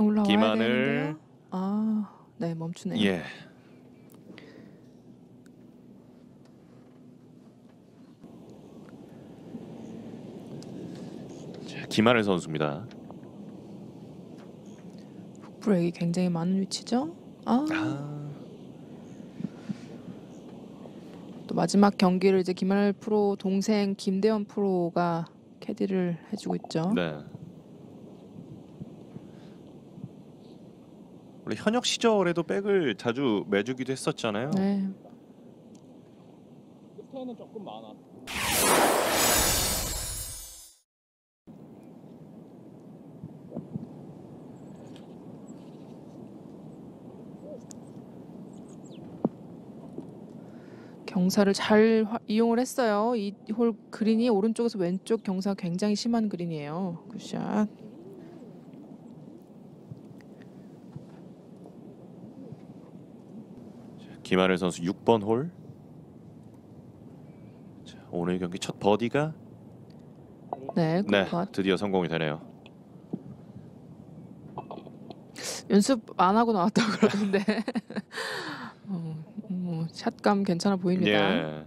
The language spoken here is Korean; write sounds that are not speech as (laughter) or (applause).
올라와야. 되는데요. 아, 네 멈추네요. 예. 자, 김하늘 선수입니다. 브레이크 굉장히 많은 위치죠. 아, 아, 또 마지막 경기를 이제 김하늘 프로 동생 김대원 프로가 캐디를 해주고 있죠. 네. 원래 현역 시절에도 백을 자주 매주기도 했었잖아요. 네. 끝에는 조금 많아. 경사를 잘 화- 이용을 했어요. 이 홀 그린이 오른쪽에서 왼쪽 경사 굉장히 심한 그린이에요. Good shot. 김하늘 선수 6번 홀. 자, 오늘 경기 첫 버디가 네, 네 good putt. 드디어 성공이 되네요. 연습 안 하고 나왔다고 (laughs) 그러는데 어, 뭐 샷감 괜찮아 보입니다. 예.